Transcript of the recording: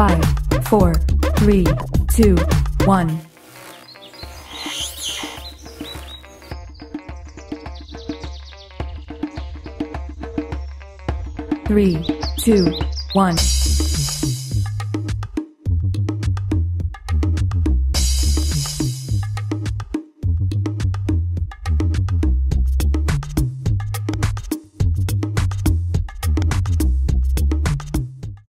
Five, four, three, two, one. Three, two, one.